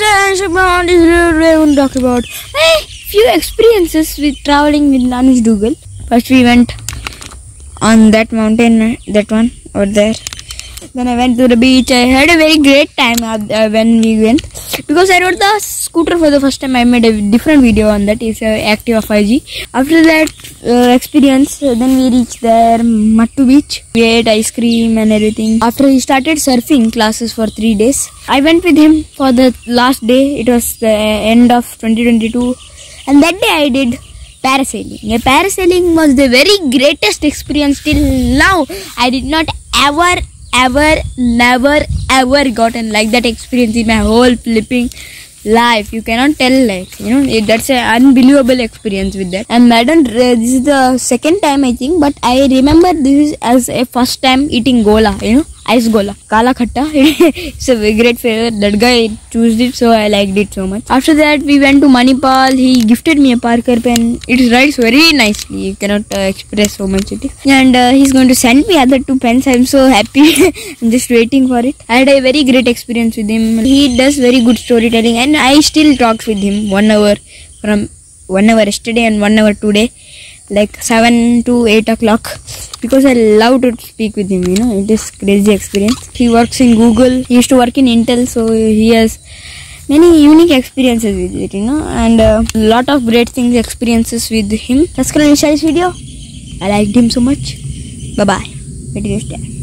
guys, everyone, this is Ray going to talk about a few experiences with traveling with Nanush Dougal. First, we went on that mountain, that one over there. Then I went to the beach. I had a very great time there when we went because I rode the scooter for the first time. I made a different video on that. It's a Activa 5G. After that uh, experience, uh, then we reached there Mattu beach. We ate ice cream and everything. After he started surfing classes for three days, I went with him for the last day. It was the end of 2022, and that day I did parasailing. Yeah, parasailing was the very greatest experience till now. I did not ever, ever, never, ever gotten like that experience in my whole flipping life. You cannot tell like you know it, that's an unbelievable experience with that. And madam, this is the second time I think, but I remember this as a first time eating gola. You know ice gola, kala khatta. it's a great flavor. That guy chose it, so I liked it so much. After that, we went to Manipal. He gifted me a Parker pen. It writes very nicely. You cannot uh, express so much it is. And uh, he's going to send me other two pens. I'm so happy. I'm just waiting for it. I had a very great experience with him. He does very good storytelling, and I still talk with him one hour from one hour yesterday and one hour today like 7 to 8 o'clock because I love to speak with him, you know, it is crazy experience. He works in Google, he used to work in Intel, so he has many unique experiences with it, you know, and a lot of great things, experiences with him. That's gonna finish this video. I liked him so much. Bye bye. Very nice day.